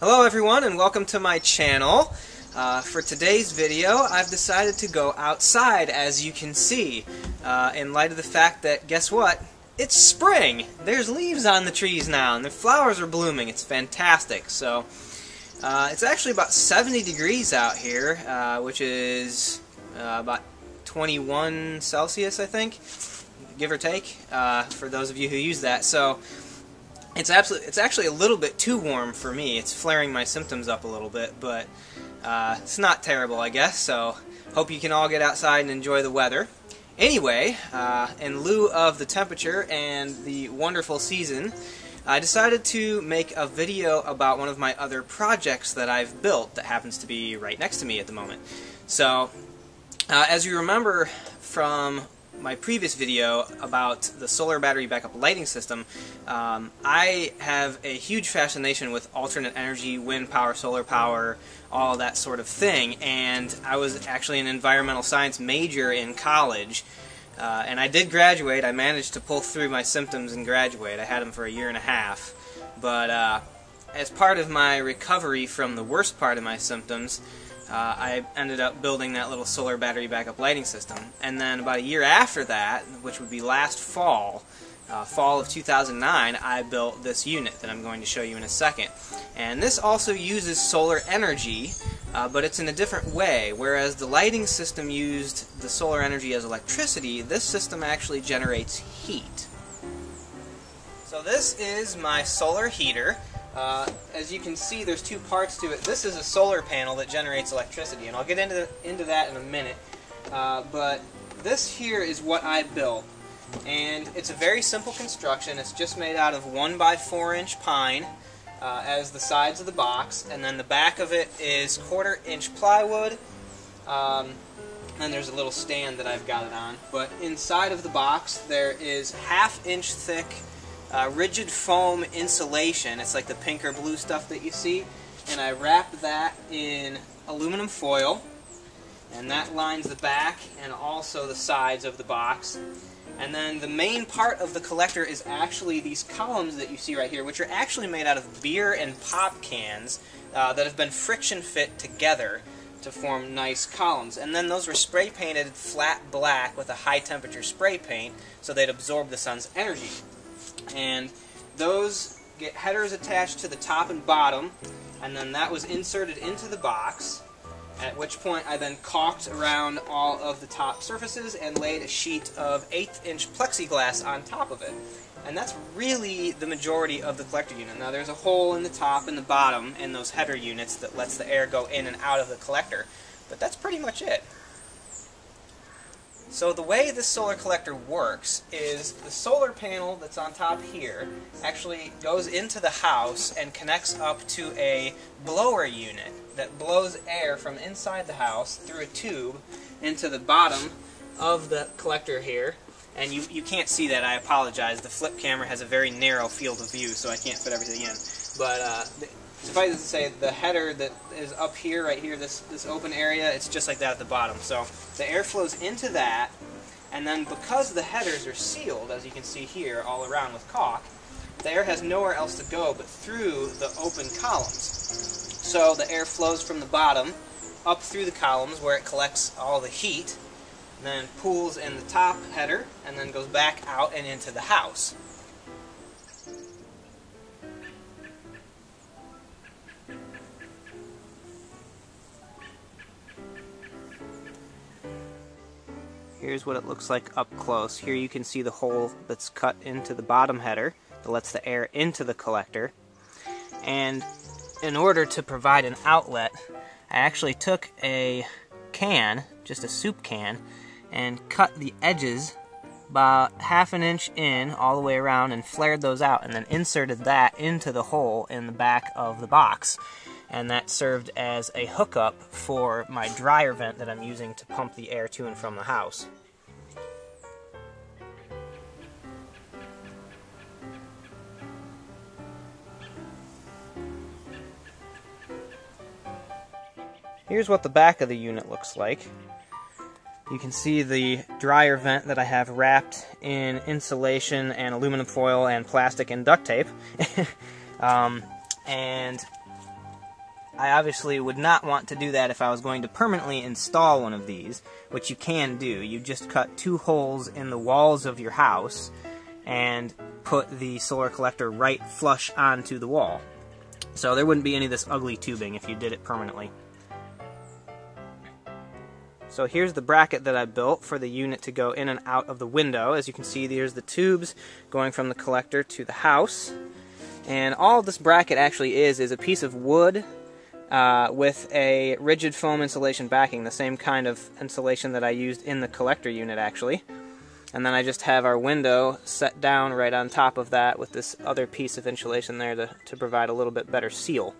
Hello everyone and welcome to my channel. Uh, for today's video I've decided to go outside as you can see uh, in light of the fact that guess what? It's spring! There's leaves on the trees now and the flowers are blooming. It's fantastic. So uh, it's actually about 70 degrees out here uh, which is uh, about 21 Celsius I think give or take uh, for those of you who use that. So it's absolutely it's actually a little bit too warm for me. It's flaring my symptoms up a little bit, but uh, it's not terrible, I guess. So hope you can all get outside and enjoy the weather. Anyway, uh, in lieu of the temperature and the wonderful season, I decided to make a video about one of my other projects that I've built that happens to be right next to me at the moment. So, uh, as you remember from my previous video about the solar battery backup lighting system, um, I have a huge fascination with alternate energy, wind power, solar power, all that sort of thing. And I was actually an environmental science major in college. Uh, and I did graduate. I managed to pull through my symptoms and graduate. I had them for a year and a half. But uh, as part of my recovery from the worst part of my symptoms, uh, I ended up building that little solar battery backup lighting system. And then about a year after that, which would be last fall, uh, fall of 2009, I built this unit that I'm going to show you in a second. And this also uses solar energy, uh, but it's in a different way. Whereas the lighting system used the solar energy as electricity, this system actually generates heat. So this is my solar heater. Uh, as you can see, there's two parts to it. This is a solar panel that generates electricity, and I'll get into, the, into that in a minute. Uh, but this here is what I built, and it's a very simple construction. It's just made out of 1 by 4 inch pine uh, as the sides of the box, and then the back of it is quarter inch plywood, um, and there's a little stand that I've got it on. But inside of the box, there is half inch thick uh, rigid foam insulation. It's like the pink or blue stuff that you see. And I wrap that in aluminum foil. And that lines the back and also the sides of the box. And then the main part of the collector is actually these columns that you see right here, which are actually made out of beer and pop cans uh, that have been friction fit together to form nice columns. And then those were spray painted flat black with a high temperature spray paint so they'd absorb the sun's energy and those get headers attached to the top and bottom and then that was inserted into the box at which point I then caulked around all of the top surfaces and laid a sheet of 8th inch plexiglass on top of it. And that's really the majority of the collector unit. Now there's a hole in the top and the bottom in those header units that lets the air go in and out of the collector. But that's pretty much it. So the way this solar collector works is the solar panel that's on top here actually goes into the house and connects up to a blower unit that blows air from inside the house through a tube into the bottom of the collector here. And you, you can't see that, I apologize. The flip camera has a very narrow field of view, so I can't fit everything in. But uh, suffice it to say, the header that is up here, right here, this, this open area, it's just like that at the bottom. So the air flows into that, and then because the headers are sealed, as you can see here, all around with caulk, the air has nowhere else to go but through the open columns. So the air flows from the bottom up through the columns where it collects all the heat, then pools in the top header, and then goes back out and into the house. Here's what it looks like up close. Here you can see the hole that's cut into the bottom header that lets the air into the collector. And in order to provide an outlet, I actually took a can, just a soup can, and cut the edges about half an inch in all the way around and flared those out and then inserted that into the hole in the back of the box and that served as a hookup for my dryer vent that I'm using to pump the air to and from the house. Here's what the back of the unit looks like. You can see the dryer vent that I have wrapped in insulation and aluminum foil and plastic and duct tape. um, and I obviously would not want to do that if I was going to permanently install one of these, which you can do. You just cut two holes in the walls of your house and put the solar collector right flush onto the wall. So there wouldn't be any of this ugly tubing if you did it permanently. So here's the bracket that I built for the unit to go in and out of the window. As you can see, there's the tubes going from the collector to the house. And all this bracket actually is, is a piece of wood uh, with a rigid foam insulation backing, the same kind of insulation that I used in the collector unit actually. And then I just have our window set down right on top of that with this other piece of insulation there to, to provide a little bit better seal.